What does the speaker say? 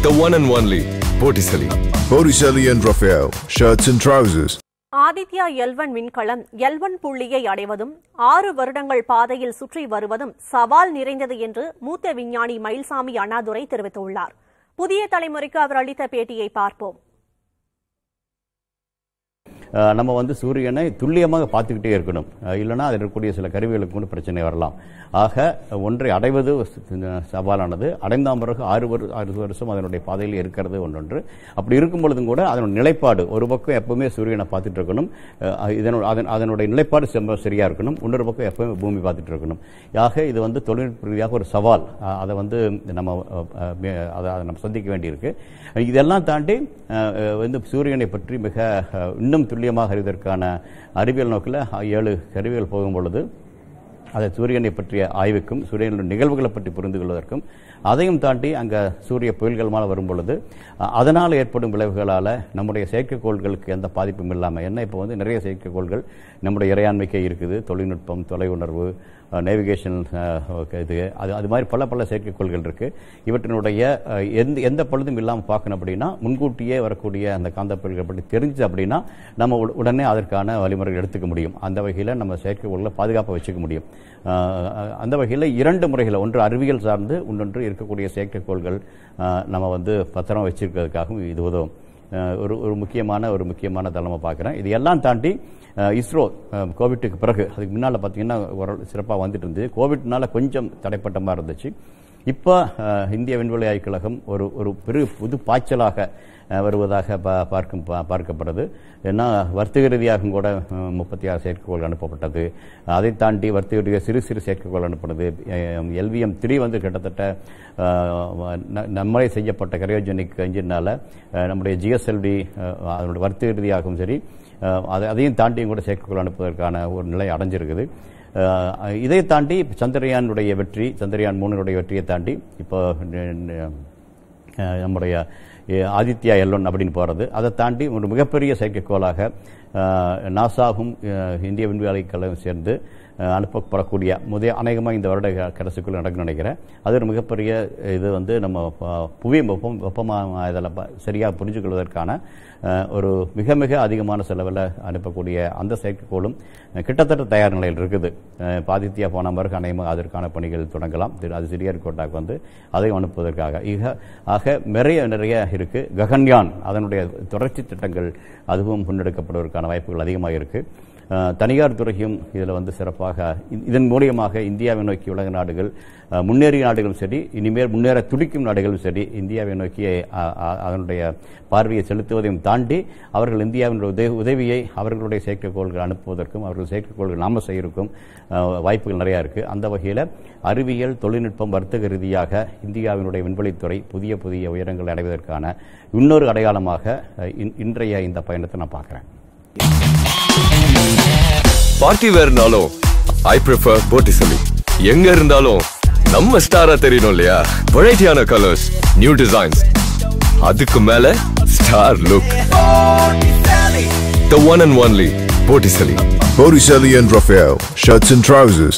The one and only Botticelli. Botticelli and Raphael, shirts and trousers. Aditya L one விண்கலம் L one புள்ளியை அடைவதும் ஆறு வருடங்கள் பாதையில் சுற்றி வருவதும் சவால் நிறைந்தது என்று மூத்த விஞ்ஞானி மயில்சாமி அண்ணாதுரை தெரிவித்துள்ளார் புதிய தலைமுறைக்கு அவர் அளித்த பேட்டியை பார்ப்போம் நம்ம வந்து சூரியனை துல்லியமாக பார்த்துக்கிட்டே இருக்கணும். இல்லைன்னா அதில் இருக்கக்கூடிய சில கருவிகளுக்கு கூட பிரச்சனை வரலாம். ஆக ஒன்றை அடைவது சவாலானது. அடைந்தாம் பிறகு ஆறு வரு ஆறு வருஷம் அதனுடைய பாதையில் இருக்கிறது ஒன்றொன்று அப்படி இருக்கும் பொழுதும் கூட அதனுடைய நிலைப்பாடு ஒரு பக்கம் எப்பவுமே சூரியனை பார்த்துட்டு இருக்கணும். இதனோட அதன் அதனுடைய நிலைப்பாடு செம்ப சரியா இருக்கணும். இன்னொரு பக்கம் எப்பவுமே பூமி பார்த்துட்டு இருக்கணும். ஆக இது வந்து தொழில்நுட்ப ரீதியாக ஒரு சவால். அதை வந்து நம்ம அதை அதை நம்ம சந்திக்க வேண்டியிருக்கு. இதெல்லாம் தாண்டி வந்து சூரியனை பற்றி மிக இன்னும் துல்லியமாக அறிவதற்கான அறிவியல் நோக்கில் ஏழு கருவிகள் போகும் பொழுது அதை சூரியனை பற்றிய ஆய்வுக்கும் சூரியனுடைய நிகழ்வுகளை பற்றி புரிந்து கொள்வதற்கும் அதையும் தாண்டி அங்கே சூரிய புயல்கள் மேலே வரும் பொழுது அதனால் ஏற்படும் விளைவுகளால் நம்முடைய செயற்கைக்கோள்களுக்கு எந்த பாதிப்பும் இல்லாமல் என்ன இப்போ வந்து நிறைய செயற்கைக்கோள்கள் நம்முடைய இறையாண்மைக்கே இருக்குது. தொழில்நுட்பம் தொலை உணர்வு நேவிகேஷன் இது அது அது மாதிரி பல பல செயற்கைக்கோள்கள் இருக்குது இவற்றினுடைய எந்த எந்த பழுதும் இல்லாமல் பார்க்கணும் அப்படின்னா முன்கூட்டியே வரக்கூடிய அந்த காந்தப்புயல்களை பற்றி தெரிஞ்சு அப்படின்னா நம்ம உடனே அதற்கான வழிமுறைகள் எடுத்துக்க முடியும். அந்த வகையில் நம்ம செயற்கைக்கோள்களை பாதுகாப்பாக வச்சுக்க முடியும். அந்த வகையில் இரண்டு முறைகளை ஒன்று அறிவியல் சார்ந்து இன்னொன்று இருக்கக்கூடிய செயற்கைக்கோள்கள் நம்ம வந்து பத்திரம் வச்சிருக்கிறதுக்காகவும் இது உதவும். ஒரு ஒரு முக்கியமான ஒரு முக்கியமான தளமாக பார்க்குறேன். இது எல்லாம் தாண்டி இஸ்ரோ கோவிட்டுக்கு பிறகு அதுக்கு முன்னால் பார்த்தீங்கன்னா ஒரு சிறப்பாக வந்துட்டு இருந்தது. கோவிட்னால கொஞ்சம் தடைப்பட்ட மாதிரி இருந்துச்சு. இப்போ இந்திய விண்வெளி ஆய்வுக்கழகம் ஒரு ஒரு பெரு புது பாய்ச்சலாக வருவதாக பா- பார்க்கும் பா- பார்க்கப்படுது. ஏன்னா வர்த்தக ரீதியாகவும் கூட முப்பத்தி ஆறு செயற்கைக்கோள் அனுப்பப்பட்டது. அதை தாண்டி வர்த்தக ரீதியாக சிறு சிறு செயற்கைக்கோள் அனுப்பினது எல்விஎம் த்ரீ வந்து கிட்டத்தட்ட நம்மளே செய்யப்பட்ட கரையோஜெனிக் இன்ஜினால் நம்முடைய ஜிஎஸ்எல்வி அதனுடைய வர்த்தக ரீதியாகவும் சரி அதை அதையும் தாண்டியும் கூட செயற்கைக்கோள் அனுப்புவதற்கான ஒரு நிலை அடைஞ்சிருக்குது. இதை தாண்டி சந்திரயானுடைய வெற்றி சந்திரயான் மூணுடைய வெற்றியை தாண்டி இப்போ நம்முடைய ஆதித்யா எல்லொன் அப்படின்னு போகிறது அதை தாண்டி ஒரு மிகப்பெரிய செயற்கைக்கோளாக நாசாவும் இந்திய விண்வெளி கழகம் சேர்ந்து அனுப்பப்படக்கூடிய முதல் அநேகமாக இந்த வருட க- கடைசிக்குள் நடக்கும்னு நினைக்கிறேன். அது ஒரு மிகப்பெரிய இது வந்து நம்ம புவி வெப்பம் வெப்பமாக இதில் சரியாக புரிஞ்சுக்கொள்வதற்கான கொள்வதற்கான ஒரு மிக மிக அதிகமான செலவில் அனுப்பக்கூடிய அந்த செயற்கைக்கோளும் கிட்டத்தட்ட தயார் நிலையில் இருக்குது. பாதித்யா போன பிறகு அநேகமாக அதற்கான பணிகள் தொடங்கலாம். அது சிறியர் கோட்டாக்கு வந்து அதையும் அனுப்புவதற்காக. இக ஆக நிறைய நிறைய இருக்கு. ககன்யான் அதனுடைய தொடர்ச்சி திட்டங்கள் அதுவும் முன்னெடுக்கப்படுவதற்கான வாய்ப்புகள் அதிகமாக இருக்கு தனியார் துறையும் இதில் வந்து சிறப்பாக இதன் மூலியமாக இந்தியாவை நோக்கி உலக நாடுகள் முன்னேறிய நாடுகளும் சரி இனிமேல் முன்னேற துடிக்கும் நாடுகளும் சரி இந்தியாவை நோக்கி அதனுடைய பார்வையை செலுத்துவதையும் தாண்டி அவர்கள் இந்தியாவினுடைய உதவி உதவியை அவர்களுடைய செயற்கைக்கோள்கள் அனுப்புவதற்கும் அவர்கள் செயற்கைக்கோள்கள் நாம செய்யறதுக்கும் வாய்ப்புகள் நிறையா இருக்குது அந்த வகையில் அறிவியல் தொழில்நுட்பம் வர்த்தக ரீதியாக இந்தியாவினுடைய விண்வெளித்துறை புதிய புதிய உயரங்களை அடைவதற்கான இன்னொரு அடையாளமாக இன்- இன்றைய இந்த பயணத்தை நான் பார்க்குறேன். பார்ட்டி வேர்னாலும் ஐ ப்ரிஃபர் போட்டிசமி எங்க இருந்தாலும் நம்ம ஸ்டாரா தெரியணும் இல்லையா வெரைட்டியான கலர்ஸ் நியூ டிசைன்ஸ் அதுக்கு மேல star look The one and only Botticelli. Botticelli and Raphael, shirts and trousers.